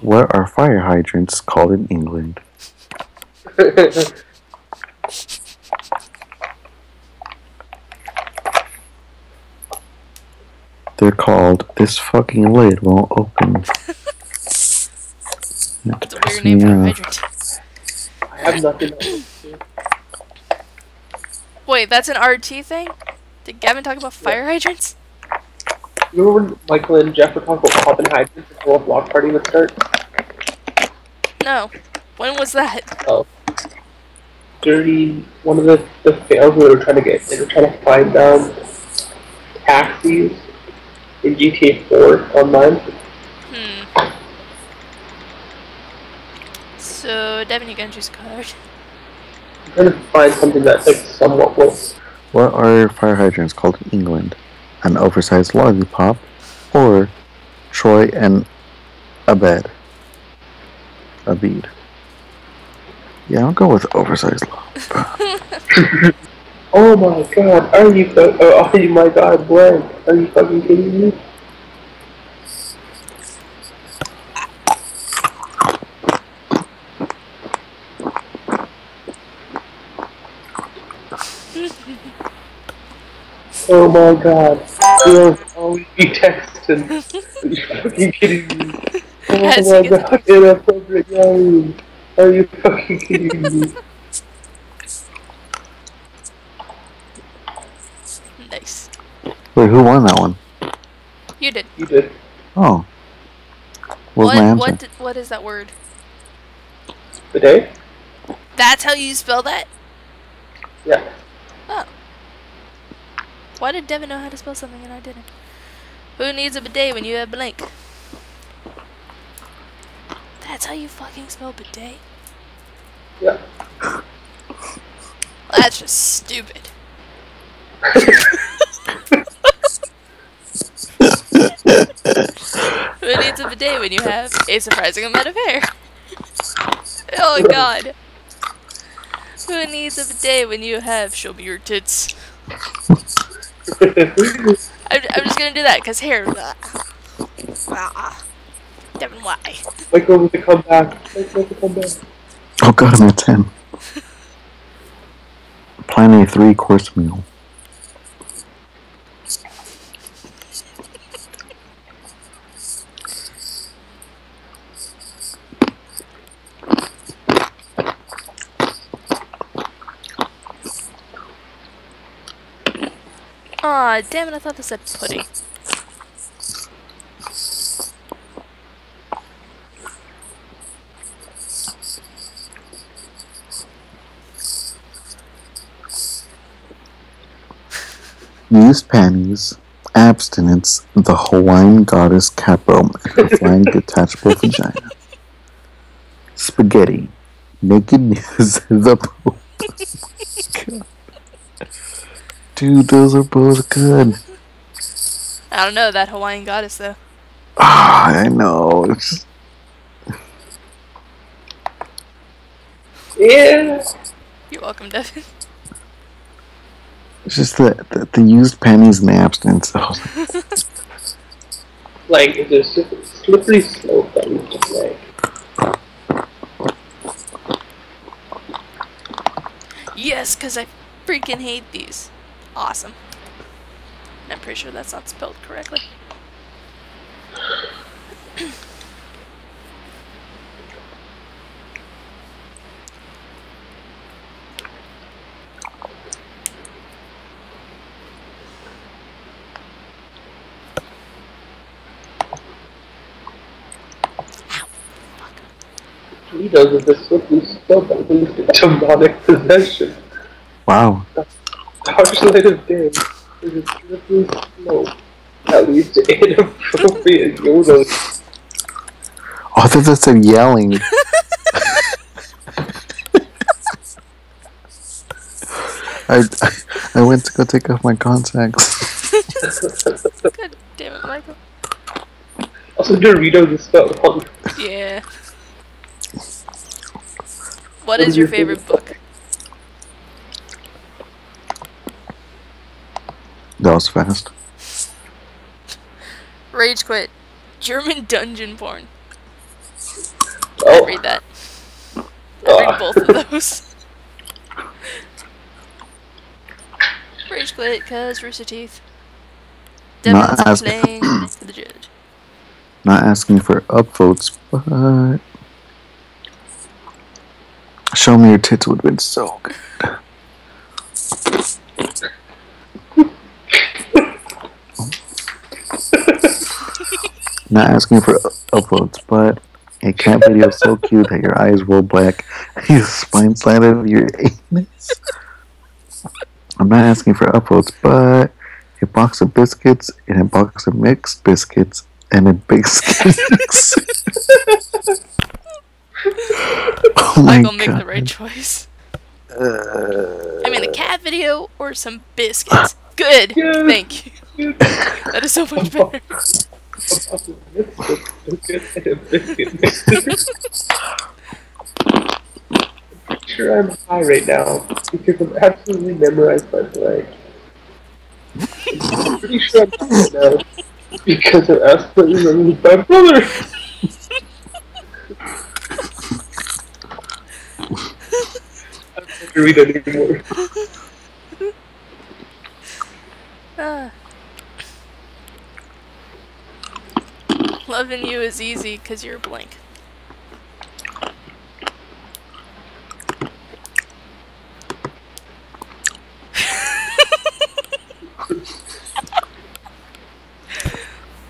What are fire hydrants called in England? They're called This Fucking Lid Won't Open. That's That's a weird name for a hydrant. I have nothing else. to Wait, that's an RT thing? Did Gavin talk about fire hydrants? You remember when Michael and Jeff were talking about popping hydrants before a block party would start? No. When was that? Oh. During one of the, the fails they were trying to get, they were trying to find um, taxis in GTA 4 online. Hmm. So, Devin, you gonna choose a card? I'm trying to find something that's like somewhat close. What are fire hydrants called in England? An oversized lollipop or Troy and a bed? A bead. Yeah, I'll go with oversized lollipop. Oh my god, are you fu- oh, oh my god, blank. Are you fucking kidding me? Oh my god. You'll always be texting. Are you fucking kidding me? Oh my he god, inappropriate yelling. Are you fucking kidding me? Nice. Wait, who won that one? You did. You did. Oh. What what, my what, did, what is that word? The day? That's how you spell that? Yeah. Why did Devin know how to spell something and I didn't? Who needs a bidet when you have blank? That's how you fucking spell bidet? Yeah. That's just stupid. Who needs a bidet when you have a surprising amount of hair? Oh god. Who needs a bidet when you have show me your tits? I'm, I'm just gonna do that because hair. Ah. Devin, why? Michael with the comeback. Michael with the comeback. Oh god, I'm at 10. Planning a three course meal. Aw, damn it, I thought this said pudding. Used panties, abstinence, the Hawaiian goddess Kapo, and her flying detachable vagina. Spaghetti, naked news, the Pope. God. Dude, those are both good. I don't know, that Hawaiian goddess though. Ah, I know. It's Yeah. You're welcome, Devin. it's just the, the, the used panties and the abstinence. Oh, Like, it's a slippery, slippery slope that we just like. Yes, because I freaking hate these. Awesome. I'm pretty sure that's not spelled correctly. Doritos is a slippery slope that leads to demonic possession. wow. Dark Light of Day is a slippery slope that leads to inappropriate yodeling. Oh, I thought that said yelling. I, I went to go take off my contacts. God damn it, Michael. also, Doritos is spelled wrong. Yeah. What is your favorite book? That was fast. Rage quit. German dungeon porn. I Oh, read that. I read ah. both of those. Rage quit cause Rooster Teeth. Not Devin's playing for the judge. Not asking for upvotes, but show me your tits would have been so good. Not asking for uploads, but a cat video is so cute that your eyes roll black and you spine side of your anus. I'm not asking for uploads, but a box of biscuits and a box of mixed biscuits and a big skinks. oh my Michael, make the right choice. Uh, I mean, a cat video or some biscuits. Good. Yes. Thank you. That is so much better. I'm sure I'm high right now because I'm absolutely memorized by Blake. I'm pretty sure I'm high right now because I'm absolutely memorized by brother. I don't have to read anymore. Ah. Loving you is easy because you're blank.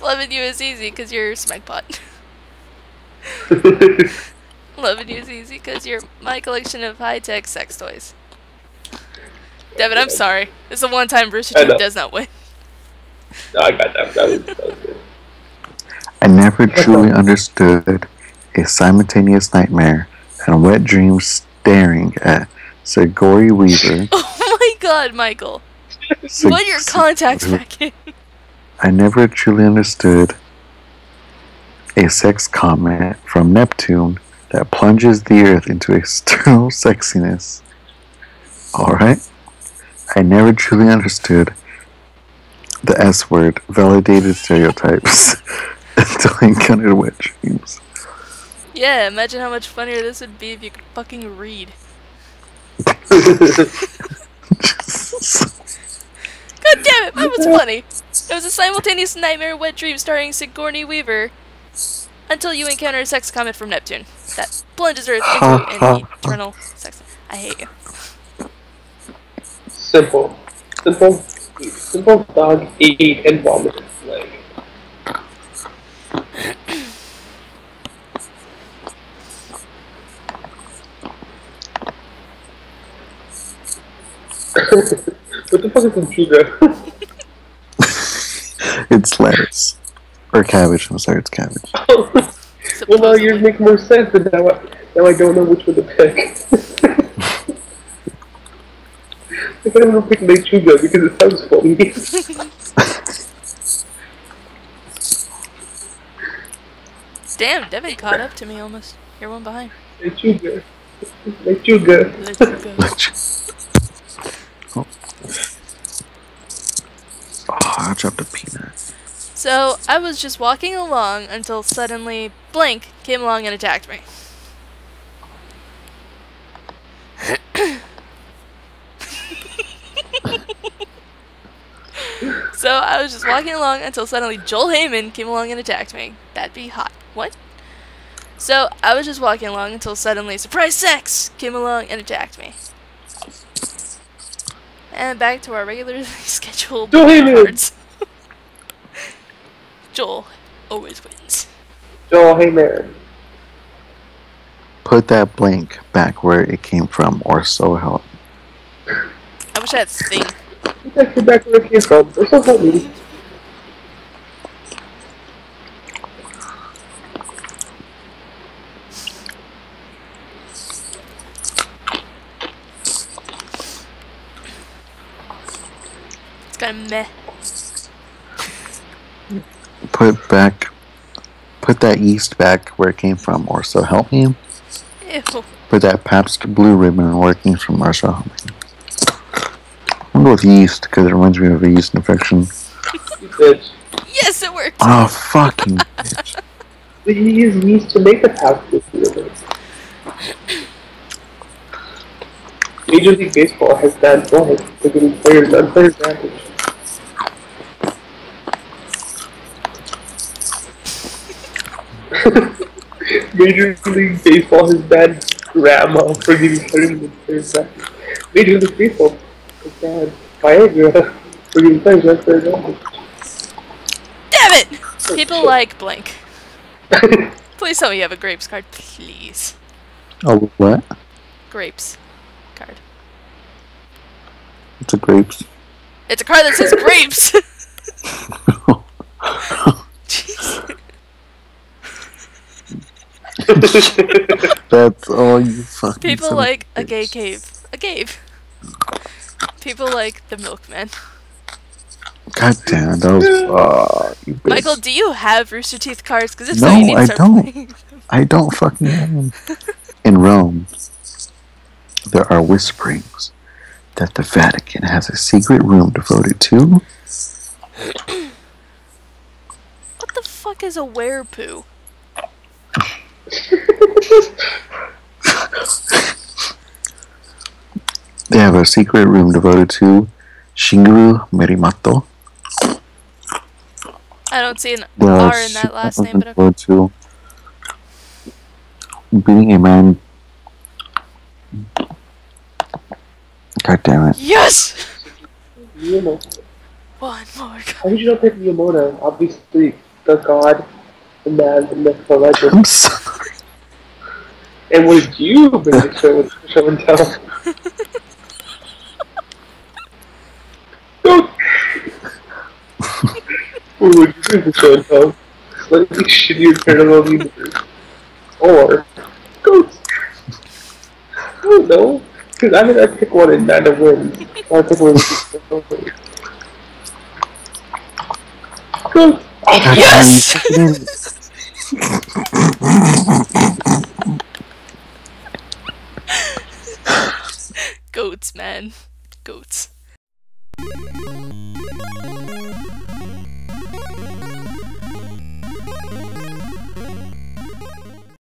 Loving you is easy because you're Smegpot. Loving you is easy because you're my collection of high-tech sex toys. Devin, I'm sorry. This is the one time Brewster I Teeth does not win. no, I got that. That was, that was good. I never truly understood a simultaneous nightmare and wet dream staring at Sigourney Weaver. Oh my god, Michael. Put your contacts back in. I never truly understood a sex comet from Neptune that plunges the Earth into external sexiness. Alright? I never truly understood the S word, validated stereotypes, until I encountered wet dreams. Yeah, imagine how much funnier this would be if you could fucking read. God damn it, that was funny. It was a simultaneous nightmare wet dream starring Sigourney Weaver until you encounter a sex comet from Neptune that plunges Earth into an eternal sex. I hate you. Simple. Simple. Simple dog eat, and vomited. Like, what the fuck is computer? It's lettuce. Or cabbage. I'm sorry, it's cabbage. Oh, well, now yours Supposedly. make more sense, and now I, now I don't know which one to pick. I don't want to pick Lechuga because it sounds funny. Damn, Devin caught up to me almost. You're one behind. Lechuga. Lechuga. Let's go. oh. oh, I dropped a peanut. So, I was just walking along until suddenly Blank came along and attacked me. so, I was just walking along until suddenly Joel Heyman came along and attacked me. That'd be hot. What? So, I was just walking along until suddenly Surprise Sex came along and attacked me. And back to our regularly scheduled cards. Joel always wins. Joel, hey man. Put that blank back where it came from, or so help. I wish I had Sting. Get that back where it came from. Or so help me. It's kind of meh. Put back. Put that yeast back where it came from, or so help me. Ew. Put that Pabst Blue Ribbon where it came from, or so help me. gonna go with yeast because it reminds me of a yeast infection. Yes, it worked. Oh, fucking bitch. But you use yeast to make a pasty. Major League Baseball has banned flags for giving players unfair advantage. Major League Baseball has banned grandma for giving players unfair advantage. Major League Baseball has banned Viagra for giving players unfair advantage. Damn it! People like blank. Please tell me you have a grapes card, please. Oh, what? Grapes card. It's a grapes. It's a card that says grapes. That's all you fucking People son of like a gay cave. A cave. People like the milkman. God damn it, that was. Uh. Michael, do you have Rooster Teeth cards? Because if No, so, you need to I don't. playing. I don't fucking have them. In Rome, there are whisperings that the Vatican has a secret room devoted to. What the fuck is a werepoo? They have a secret room devoted to Shingeru Merimato. I don't see an There R in that last name, but okay. devoted to beating a man. God damn it. Yes! Miyamoto. One more card. How did you not pick Miyamoto? Obviously, the god, the man, the myth, the legend. I'm sorry. And what did you bring to show, with show and tell? Don't. would you bring to show and tell? Slightly shittier parallel universe. Or goats. I don't know. Because I'm gonna pick one and not a win. I pick one and Goats. Oh, Yes! damn you fucking- Goats, man. Goats.